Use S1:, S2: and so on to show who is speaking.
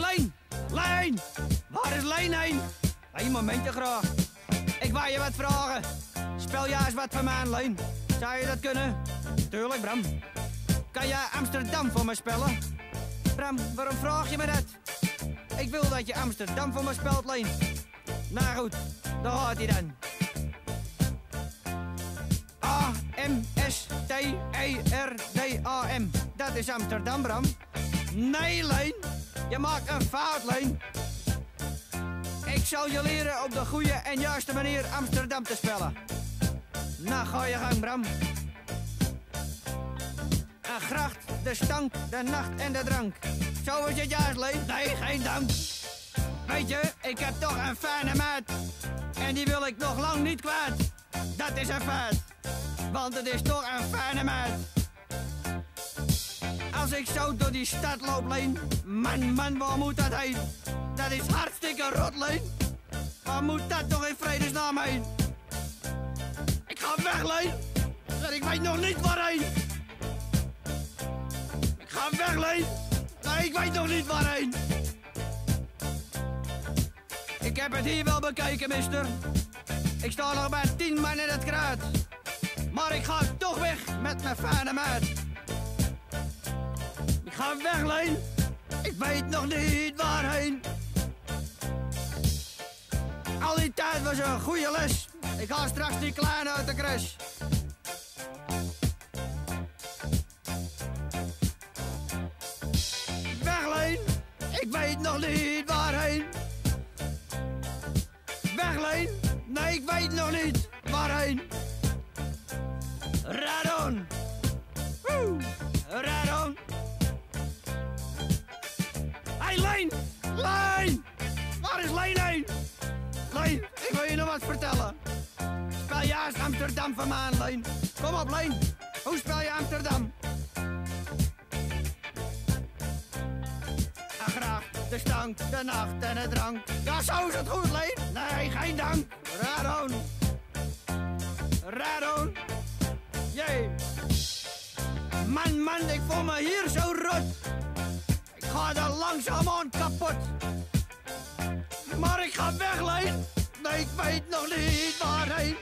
S1: Leen! Leen! Waar is Leen heen? Een momentje graag. Ik wou je wat vragen. Spel jij wat voor mij aan, Leen. Zou je dat kunnen? Tuurlijk, Bram. Kan jij Amsterdam voor me spellen? Bram, waarom vraag je me dat? Ik wil dat je Amsterdam voor me spelt, Leen. Nou goed, daar gaat hij dan. A-M-S-T-E-R-D-A-M. Dat is Amsterdam, Bram. Nee, Leen. Je maakt een fout, Leen. Ik zal je leren op de goede en juiste manier Amsterdam te spellen. Nou, ga je gang, Bram. Een gracht, de stank, de nacht en de drank. Zo is het juist, Leen. Nee, geen dank. Weet je, ik heb toch een fijne maat. En die wil ik nog lang niet kwijt. Dat is een feit. Want het is toch een fijne maat. Als ik zo door die stad loop, Leen. Man, man, waar moet dat heen? Dat is hartstikke rot, Leen. Waar moet dat toch in vredesnaam heen? Ik ga weg, Leen. En ik weet nog niet waarheen. Ik ga weg, Leen. Nee, ik weet nog niet waarheen. Ik heb het hier wel bekeken, mister. Ik sta nog bij tien man in het kruid. Maar ik ga toch weg met mijn fijne maat. Ga weg, Leen. Ik weet nog niet waarheen. Al die tijd was een goede les. Ik ga straks die kleine uit de crash. Weg, Leen. Ik weet nog niet waarheen. Weg, Leen. Nee, ik weet nog niet waarheen. Radon. Leen! Waar is Leen heen? Leen, ik wil je nog wat vertellen. Spel je Amsterdam van maan, Leen. Kom op, Leen. Hoe spel je Amsterdam? En graag de stank, de nacht en de drank. Ja, zo is het goed, Leen. Nee, geen dank. Radon. Radon. Jee. Man, man, ik voel me hier zo rot. Ik ga er langzaam aan kapot. Maar ik ga weg, Leen. Nee, ik weet nog niet waarheen.